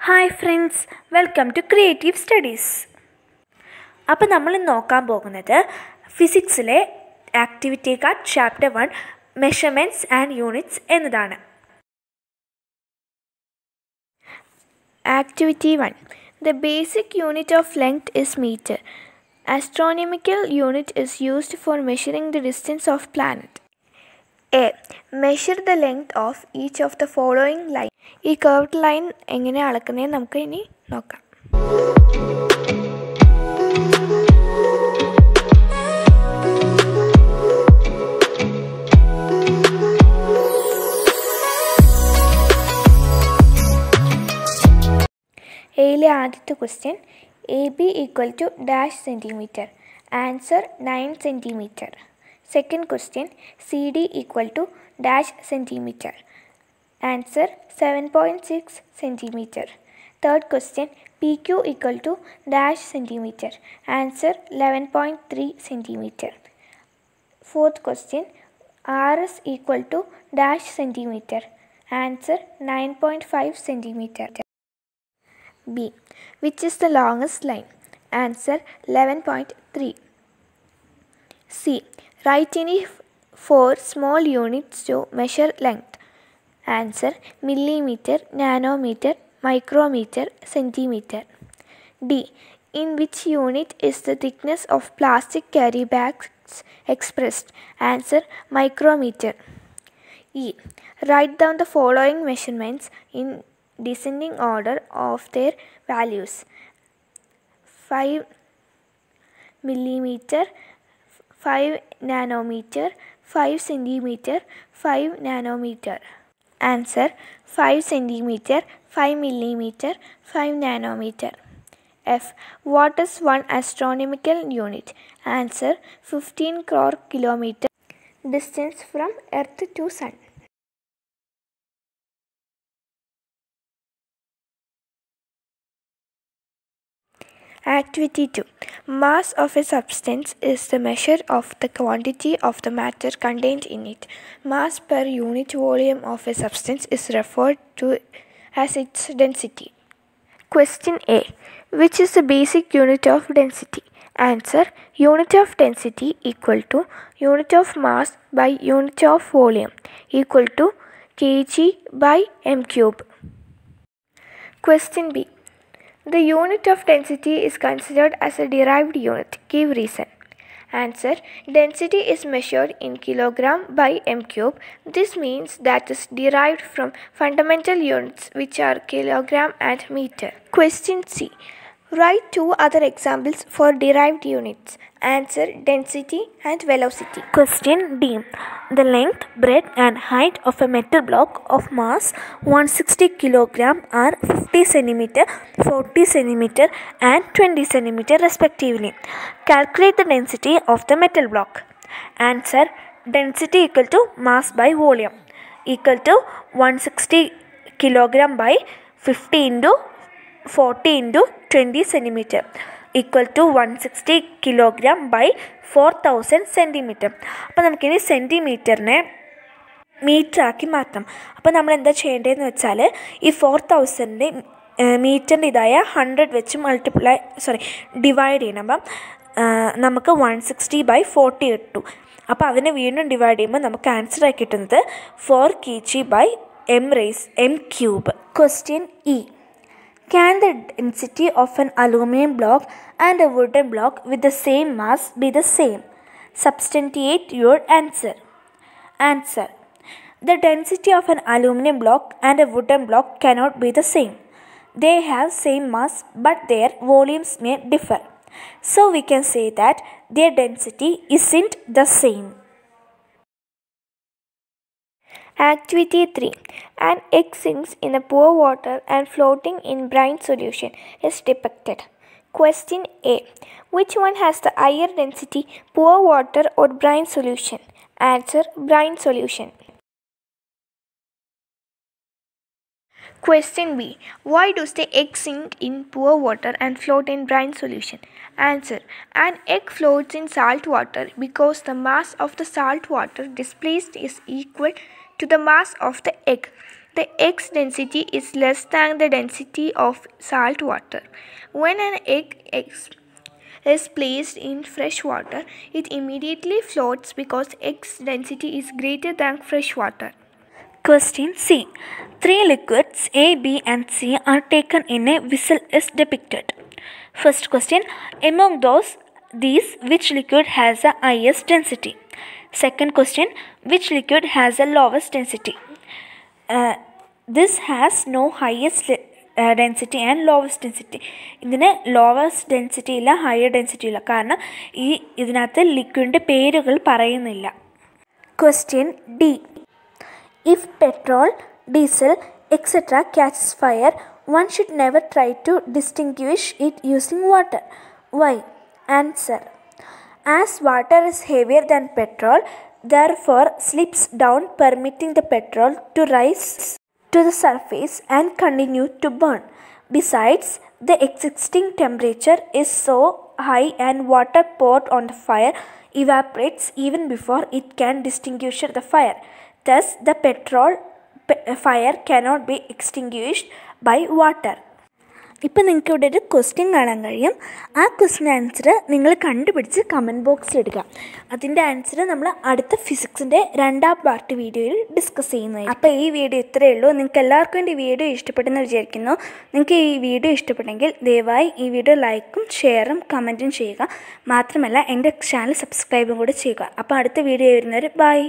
Hi friends welcome to creative studies അപ്പോൾ നമ്മൾ ഇന്ന് നോക്കാൻ പോകുന്നത് ഫിസിക്സിലെ activity card chapter one measurements and units എന്നതാണ് Activity 1. The basic unit of length is meter. Astronomical unit is used for measuring the distance of planet. A. Measure the length of each of the following line. ഈ curved line എങ്ങനെ അളക്കുന്നതെന്ന് നമുക്ക് ഇനി നോക്കാം. എയിലെ ആദ്യത്തെ question A B equal to dash centimetre answer nine centimetre second question C D equal to dash centimetre Answer 7.6 centimeter. Third question PQ equal to dash centimeter. Answer 11.3 centimeter. Fourth question RS equal to dash centimeter. Answer 9.5 centimeter. B. Which is the longest line? Answer 11.3. C. Write any four small units to measure length. Answer millimeter, nanometer, micrometer, centimeter. D. In which unit is the thickness of plastic carry bags expressed? Answer micrometer. E. Write down the following measurements in descending order of their values 5 millimeter 5 nanometer 5 centimeter 5 nanometer answer 5 centimeter 5 millimeter 5 nanometer F. What is one astronomical unit? Answer 15 crore kilometer distance from Earth to Sun. Activity 2. Mass of a substance is the measure of the quantity of the matter contained in it. Mass per unit volume of a substance is referred to as its density. Question A. Which is the basic unit of density? Answer. Unit of density equal to unit of mass by unit of volume equal to kg by m cube. Question B. The unit of density is considered as a derived unit. Give reason. Answer. Density is measured in kilogram by m cube. This means that is derived from fundamental units which are kilogram and meter. Question C. Write two other examples for derived units. Answer density and velocity. Question D. The length, breadth and height of a metal block of mass 160 kg are 50 cm, 40 cm and 20 cm respectively. Calculate the density of the metal block. Answer density equal to mass by volume equal to 160 kg by 50 into 40 into 20 centimeter equal to one sixty kilogram by four thousand centimetre അപ്പോൾ നമുക്കിനി സെന്റിമീറ്ററിനെ മീറ്ററാക്കി മാറ്റാം. അപ്പോൾ നമ്മൾ എന്താ ചെയ്യേണ്ടതെന്ന് വെച്ചാൽ ഈ four തൗസൻഡിന്റെ മീറ്ററിന്റെ ഇതായ ഹൺഡ്രഡ് വെച്ച് മൾട്ടിപ്ലൈ സോറി ഡിവൈഡ് ചെയ്യണം. അപ്പം നമുക്ക് വൺ സിക്സ്റ്റി ബൈ ഫോർട്ടി കിട്ടും അപ്പോൾ അതിനെ വീണ്ടും ഡിവൈഡ് ചെയ്യുമ്പോൾ നമുക്ക് ആൻസർ ആയി കിട്ടുന്നത് four K G by M raise M cube question E Can the density of an aluminum block and a wooden block with the same mass be the same? Substantiate your answer. Answer. The density of an aluminum block and a wooden block cannot be the same. They have same mass but their volumes may differ. So we can say that their density isn't the same. Activity 3. An egg sinks in a poor water and floating in brine solution is depicted. Question A. Which one has the higher density, poor water or brine solution? Answer brine solution. Question B. Why does the egg sink in poor water and float in brine solution? Answer. An egg floats in salt water because the mass of the salt water displaced is equal to the mass of the egg. the egg's density is less than the density of salt water. When an egg is placed in fresh water, it immediately floats because egg's density is greater than fresh water. Question C. Three liquids A, B, and C are taken in a vessel is depicted. First question. Among those, these, which liquid has the highest density? Second question. which liquid has the lowest density. Uh, this has no highest density and lowest density ഇതിന് lowest density ഇല്ല higher density ഇല്ല. കാരണം ഈ ഇതിനകത്ത് ലിക്വിഡിന്റെ പേരുകൾ പറയുന്നില്ല. Question D if petrol diesel etcetera catches fire one should never try to distinguish it using water why answer as water is heavier than petrol therefore slips down, permitting the petrol to rise to the surface and continue to burn. Besides, the existing temperature is so high and water poured on the fire evaporates even before it can distinguish the fire. Thus, the petrol pe- fire cannot be extinguished by water. ഇപ്പം നിങ്ങൾക്ക് ഇവിടെ ഒരു question കാണാൻ കഴിയും. ആ question answer നിങ്ങൾ കണ്ടുപിടിച്ച് comment ബോക്സിൽ ഇടുക. അതിന്റെ ആൻസർ നമ്മൾ അടുത്ത ഫിസിക്സിന്റെ രണ്ടാം പാർട്ട് വീഡിയോയിൽ ഡിസ്കസ് ചെയ്യുന്നത് അപ്പോൾ ഈ വീഡിയോ ഇത്രയേ ഉള്ളൂ. നിങ്ങൾക്ക് എല്ലാവർക്കും എന്റെ വീഡിയോ ഇഷ്ടപ്പെട്ടെന്ന് വിചാരിക്കുന്നു. നിങ്ങൾക്ക് ഈ വീഡിയോ ഇഷ്ടപ്പെട്ടെങ്കിൽ ദയവായി ഈ വീഡിയോ ലൈക്കും ഷെയറും കമന്റും ചെയ്യുക. മാത്രമല്ല എന്റെ ചാനൽ സബ്സ്ക്രൈബും കൂടെ ചെയ്യുക. അപ്പോൾ അടുത്ത വീഡിയോ വരുന്നവർ ബൈ